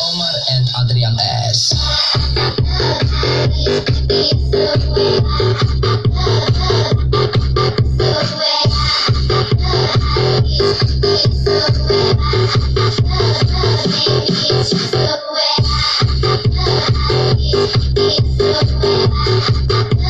Omar and Adrian S. Thank you.